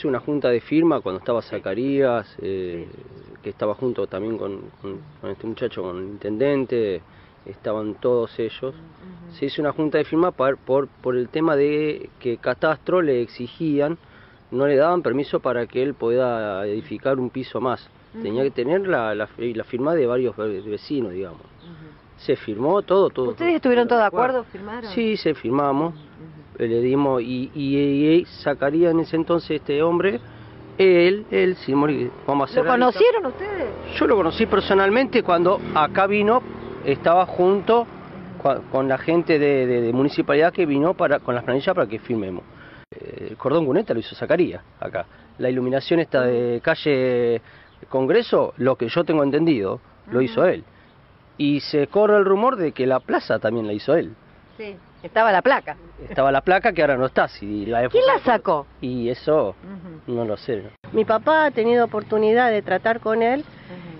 Hice una junta de firma cuando estaba Zacarías, eh, que estaba junto también con, con- con este muchacho, con el intendente, estaban todos ellos. Se hizo una junta de firma por, por, por el tema de que Catastro le exigían, no le daban permiso para que él pueda edificar un piso más. Tenía que tener la, la, la firma de varios ve- vecinos, digamos. Se firmó todo, todo. ¿Ustedes estuvieron todos de acuerdo? ¿Firmaron? Sí, se firmamos, le dimos, y, y, y sacaría en ese entonces este hombre, él, él, vamos a hacer ¿Lo conocieron ustedes? Yo lo conocí personalmente cuando acá vino, estaba junto con la gente de, de- de municipalidad que vino para con las planillas para que firmemos. Eh, El cordón cuneta lo hizo Zacarías acá. La iluminación esta de calle Congreso, lo que yo tengo entendido, lo hizo él. Y se corre el rumor de que la plaza también la hizo él. Sí. Estaba la placa. Estaba la placa que ahora no está. Si la ¿Quién la sacó? Y eso no lo sé. Mi papá ha tenido oportunidad de tratar con él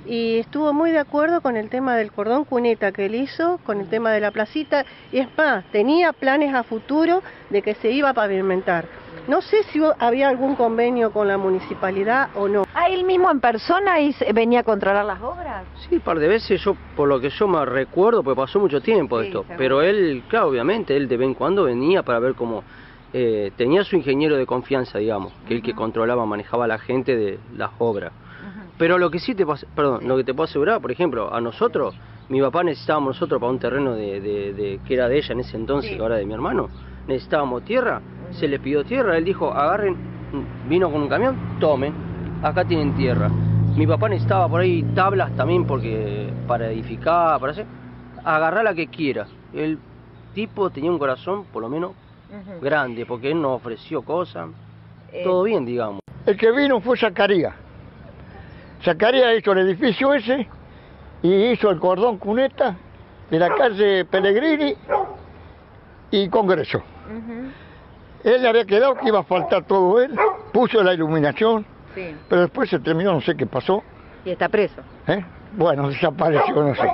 y estuvo muy de acuerdo con el tema del cordón cuneta que él hizo, con el tema de la placita, y es más, tenía planes a futuro de que se iba a pavimentar. No sé si había algún convenio con la municipalidad o no. Ah, él mismo en persona y venía a controlar las obras. Sí, un par de veces, yo por lo que yo me recuerdo, porque pasó mucho tiempo Sí, esto, seguro. pero él, claro, obviamente, él de vez en cuando venía para ver cómo eh, tenía su ingeniero de confianza, digamos, que el que controlaba, manejaba a la gente de las obras. Pero lo que sí te perdón, lo que te puedo asegurar, por ejemplo, a nosotros, mi papá necesitábamos nosotros para un terreno de, de- de- que era de ella en ese entonces, Sí. que ahora de mi hermano, necesitábamos tierra, se le pidió tierra, él dijo, agarren, vino con un camión, tomen, acá tienen tierra. Mi papá necesitaba por ahí tablas también porque para edificar, para hacer, agarrar la que quiera. El tipo tenía un corazón por lo menos grande, porque él nos ofreció cosas, Eh, todo bien, digamos. El que vino fue Zacarías. Zacarías hizo el edificio ese y hizo el cordón cuneta de la calle Pellegrini y Congreso. Él le había quedado que iba a faltar todo él, puso la iluminación, Sí. pero después se terminó, no sé qué pasó. Y está preso. ¿eh? Bueno, desapareció, no sé.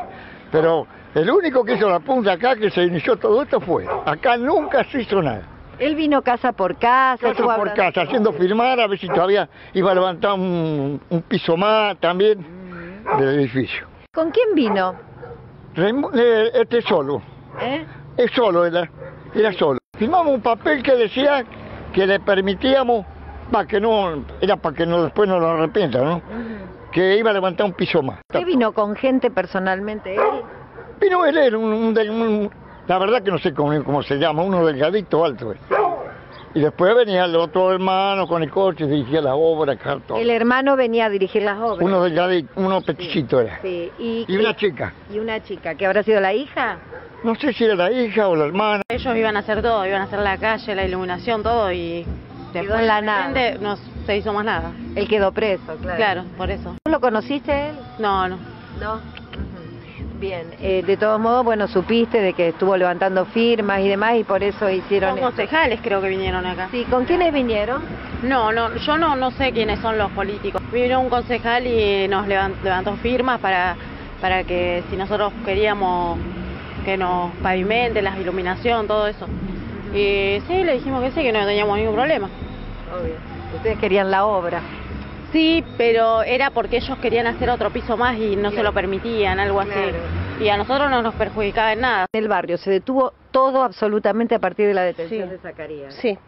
Pero el único que hizo la punta acá, que se inició todo esto, fue. Acá nunca se hizo nada. Él vino casa por casa. Casa por hablando- casa, haciendo firmar, a ver si todavía iba a levantar un, un piso más también del edificio. ¿Con quién vino? Raimu- eh, Este solo, ¿Eh? es solo, era, era solo. Firmamos un papel que decía que le permitíamos, va, que no, era para que no, después no lo arrepienta, ¿no? Que iba a levantar un piso más. ¿Qué vino con gente personalmente él? Vino él, era un, un del- un- la verdad que no sé cómo, cómo se llama, uno delgadito alto. eh. Y después venía el otro hermano con el coche, dirigía la obra, acá, todo. El hermano venía a dirigir las obras. Uno delgadito, uno peticito era. Sí. ¿Y, Y una chica. y una chica, que habrá sido la hija. No sé si era la hija o la hermana. Ellos iban a hacer todo, iban a hacer la calle, la iluminación, todo y después la nada. no se hizo más nada. Él quedó preso, claro. Claro, por eso. ¿Tú lo conociste él? No, no. No. Bien, eh, de todos modos, bueno, supiste de que estuvo levantando firmas y demás y por eso hicieron... Son esto. concejales creo que vinieron acá. Sí, ¿con quiénes vinieron? No, no, yo no, no sé quiénes son los políticos. Vino un concejal y nos levan- levantó firmas para, para que si nosotros queríamos que nos pavimente, la iluminación, todo eso. Y sí, le dijimos que sí, que no teníamos ningún problema. Obvio. Ustedes querían la obra. Sí, pero era porque ellos querían hacer otro piso más y no se lo permitían, algo así. Claro. Y a nosotros no nos perjudicaba en nada. En el barrio se detuvo todo absolutamente a partir de la detención Sí. de Zacarías. Sí,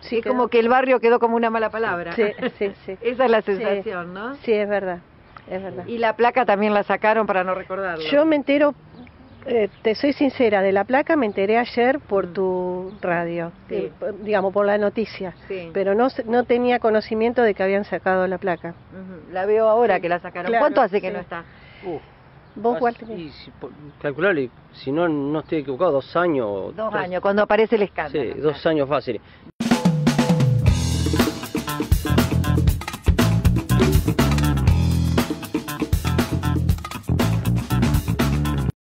sí. es como que el barrio quedó como una mala palabra. Sí, sí, sí. Esa es la sensación, ¿no? Sí, es verdad, es verdad. Y la placa también la sacaron para no recordarlo. Yo me entero, eh, te soy sincera, de la placa me enteré ayer por tu radio, Sí. eh, digamos, por la noticia, Sí. pero no, se- no tenía conocimiento de que habían sacado la placa. Ujú. La veo ahora que la sacaron. Claro, ¿Cuánto hace que no está? Uf. Y si po- calcularle, si no, no estoy equivocado, dos años. Dos tres- años, cuando aparece el escándalo. Sí, dos años fáciles.